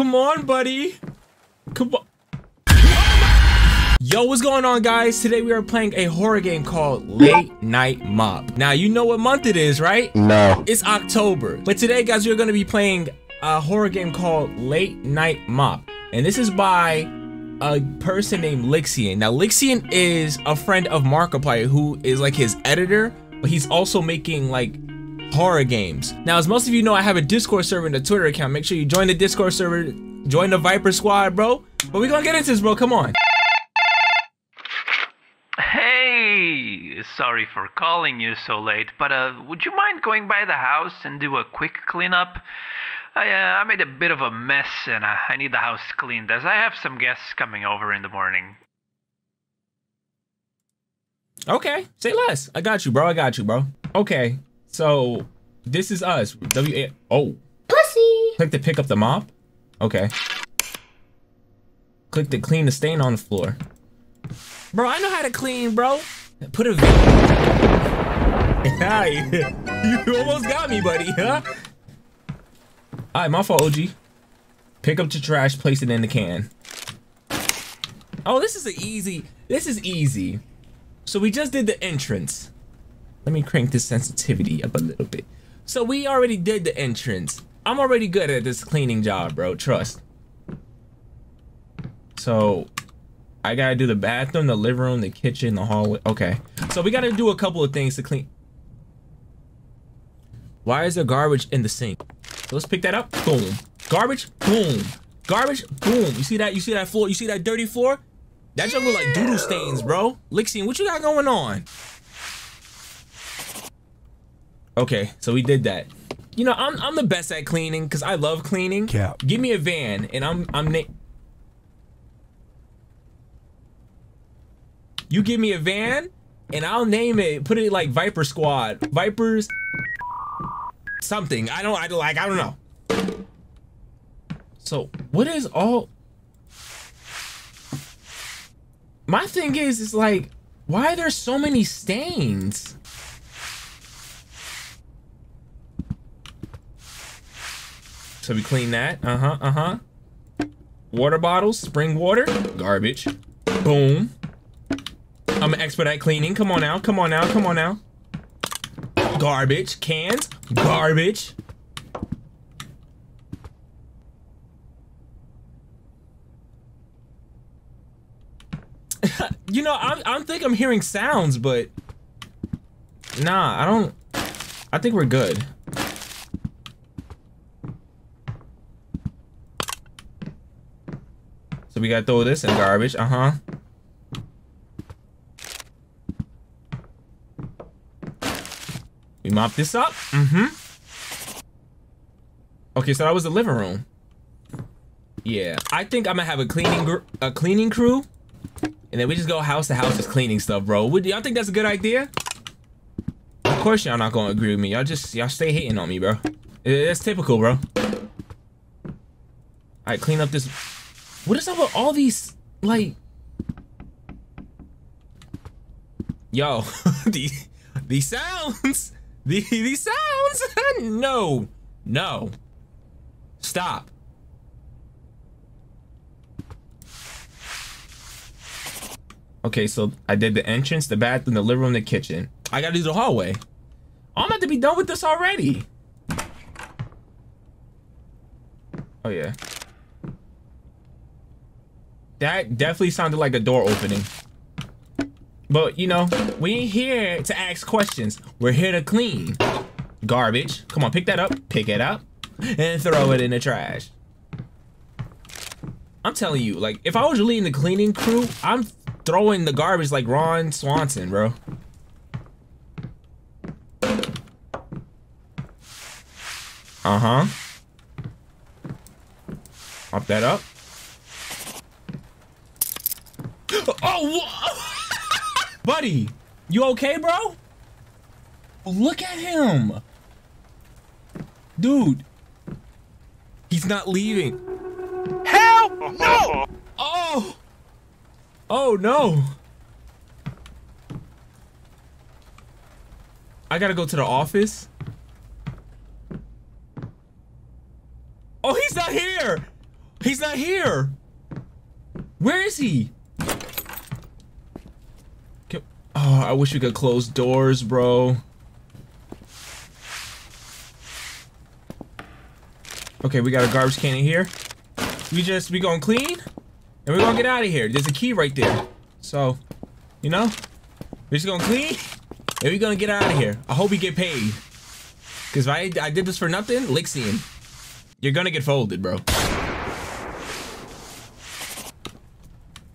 come on, buddy. Come on. Yo, what's going on guys? Today we are playing a horror game called Late Night Mop. Now, you know what month it is, right? No. It's October. But today, guys, we're gonna be playing a horror game called Late Night Mop. And this is by a person named Lixian. Now, Lixian is a friend of Markiplier who is like his editor, but he's also making like horror games. Now, as most of you know, I have a Discord server and a Twitter account. Make sure you join the Discord server, join the Viper Squad, bro. But we gonna get into this, bro. Come on. Hey, sorry for calling you so late, but uh, would you mind going by the house and do a quick cleanup? I, uh, I made a bit of a mess and uh, I need the house cleaned as I have some guests coming over in the morning. Okay, say less. I got you, bro. I got you, bro. Okay, so this is us. W A. Oh, Pussy. click to pick up the mop. Okay. Click to clean the stain on the floor. Bro, I know how to clean, bro. Put a. Hi. you almost got me, buddy, huh? All right, my fault, OG. Pick up the trash, place it in the can. Oh, this is an easy. This is easy. So we just did the entrance. Let me crank this sensitivity up a little bit. So we already did the entrance. I'm already good at this cleaning job, bro. Trust. So I gotta do the bathroom, the living room, the kitchen, the hallway. Okay. So we gotta do a couple of things to clean. Why is there garbage in the sink? So let's pick that up. Boom. Garbage. Boom. Garbage. Boom. You see that? You see that floor? You see that dirty floor? That just look like doodle stains, bro. Lixian, what you got going on? Okay, so we did that. You know, I'm I'm the best at cleaning because I love cleaning. Cap. Give me a van and I'm I'm You give me a van and I'll name it, put it like Viper Squad. Vipers something. I don't I don't like I don't know. So, what is all My thing is is like why are there so many stains? So we clean that. Uh-huh, uh-huh. Water bottles, spring water, garbage. Boom. I'm an expert at cleaning. Come on now, come on now, come on now. Garbage, cans, garbage. you know, I'm I'm think I'm hearing sounds, but nah, I don't I think we're good. So we gotta throw this in garbage, uh-huh. We mop this up, mm-hmm. Okay, so that was the living room. Yeah, I think I'm gonna have a cleaning a cleaning crew, and then we just go house to house just cleaning stuff, bro. Would y'all think that's a good idea? Of course y'all not gonna agree with me. Y'all just y'all stay hating on me, bro. That's typical, bro. All right, clean up this. What is up with all these like? Yo, these these sounds, these, these sounds. no, no, stop. Okay, so I did the entrance, the bathroom, the living room, the kitchen. I gotta do the hallway. I'm about to be done with this already. Oh yeah. That definitely sounded like a door opening. But you know, we ain't here to ask questions. We're here to clean. Garbage. Come on, pick that up, pick it up, and throw it in the trash. I'm telling you, like, if I was leading the cleaning crew, I'm throwing the garbage like Ron Swanson, bro. Uh-huh. Pop that up. Oh, buddy, you okay, bro? Look at him, dude. He's not leaving. Hell no! Oh, oh no. I gotta go to the office. Oh, he's not here. He's not here. Where is he? Can- Oh, I wish we could close doors, bro. Okay, we got a garbage can in here. We just, we gonna clean, and we're gonna get out of here. There's a key right there. So, you know, we're just gonna clean, and we're gonna get out of here. I hope we get paid. Cause if I, I did this for nothing, Lixian, you're gonna get folded, bro.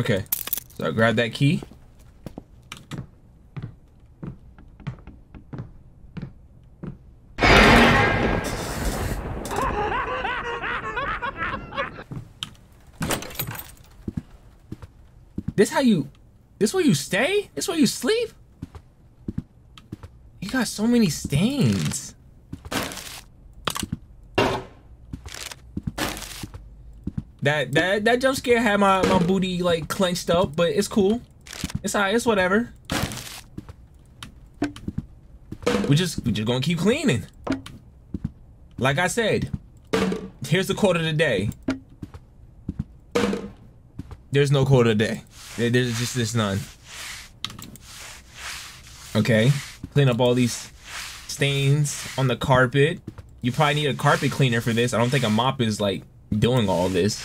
Okay, so I grab that key. This how you, this where you stay? This where you sleep? You got so many stains. That that that jump scare had my my booty like clenched up, but it's cool. It's alright. It's whatever. We just we just gonna keep cleaning. Like I said, here's the quote of the day. There's no quote of the day. There- There's just this none. Okay, clean up all these stains on the carpet. You probably need a carpet cleaner for this. I don't think a mop is like doing all this.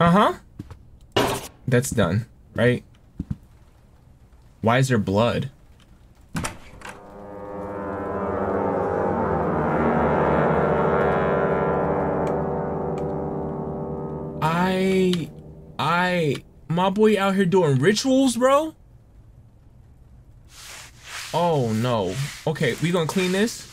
Uh-huh. That's done, right? Why is there blood? I I my boy out here doing rituals, bro. Oh no. Okay, we gonna clean this.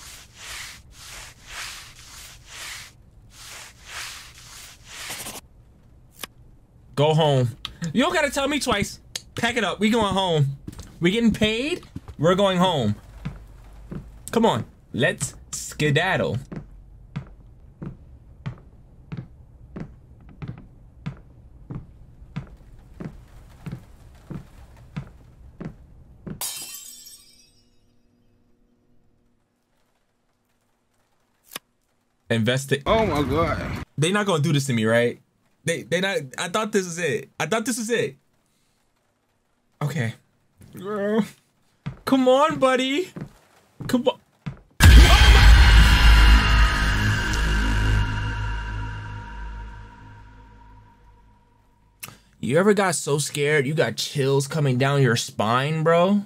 Go home. You don't gotta tell me twice. Pack it up. We going home. We getting paid. We're going home. Come on. Let's skedaddle. Invested. Oh my god. They not gonna do this to me, right? They they not. I thought this was it. I thought this was it. Okay. Girl. Come on, buddy. Come on. You ever got so scared you got chills coming down your spine, bro?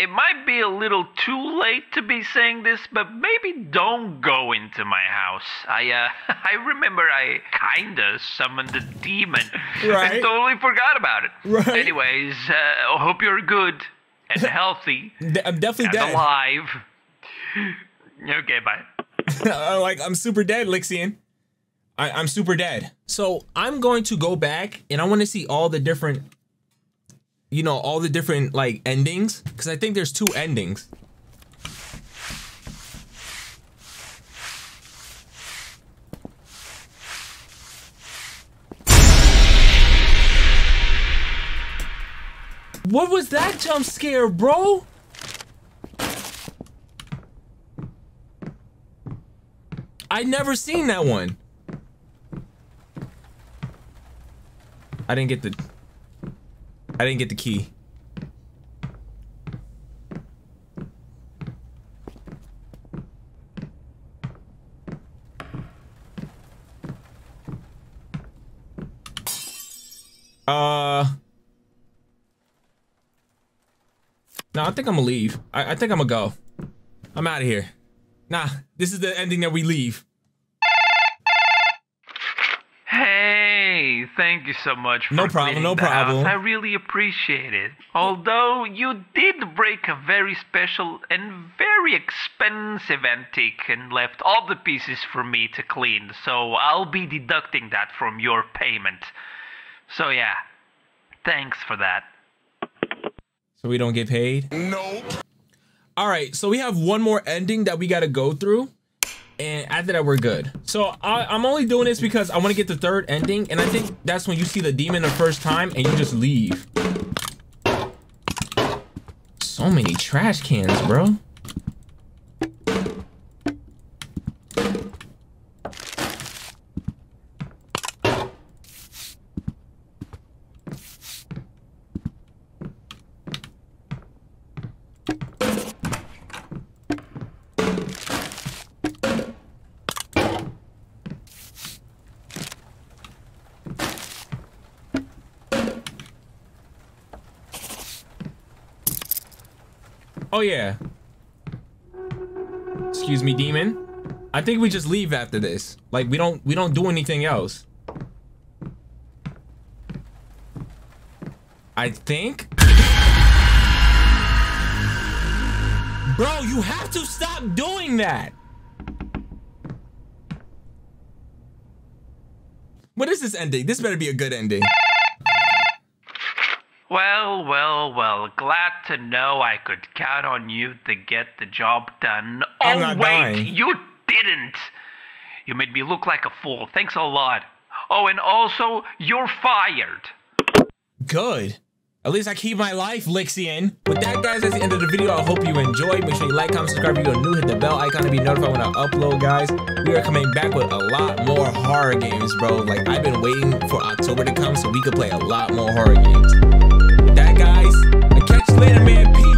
It might be a little too late to be saying this, but maybe don't go into my house. I, uh, I remember I kinda summoned a demon. Right. I totally forgot about it. Right. Anyways, uh, hope you're good and healthy I'm definitely and dead. alive. okay, bye. I'm like I'm super dead, Lixian. I, I'm super dead. So I'm going to go back and I want to see all the different, you know, all the different like endings because I think there's two endings. What was that jump scare, bro? I never seen that one. I didn't get the I didn't get the key. Uh No, I think I'm gonna leave. I, I think I'm gonna go. I'm out of here. Nah, this is the ending that we leave. Hey, thank you so much for No problem, cleaning no the house. problem. I really appreciate it. Although you did break a very special and very expensive antique and left all the pieces for me to clean, so I'll be deducting that from your payment. So yeah, thanks for that. So we don't get paid? Nope. All right, so we have one more ending that we got to go through. And after that we're good. So I, am only doing this because I want to get the third ending, and I think that's when you see the demon the first time and you just leave. So many trash cans, bro. Oh yeah. Excuse me, demon. I think we just leave after this. Like we don't we don't do anything else. I think. Bro, you have to stop doing that. What is this ending? This better be a good ending. Well, well, well. Glad to know I could count on you to get the job done. I'm oh, not wait, dying. you didn't. You made me look like a fool. Thanks a lot. Oh, and also, you're fired. Good. At least I keep my life, Lixian. With that, guys, that's the end of the video. I hope you enjoyed. Make sure you like, comment, subscribe if you're new. Hit the bell icon to be notified when I upload, guys. We are coming back with a lot more horror games, bro. Like, I've been waiting for October to come so we could play a lot more horror games. With that, guys, I catch you later, man. Peace.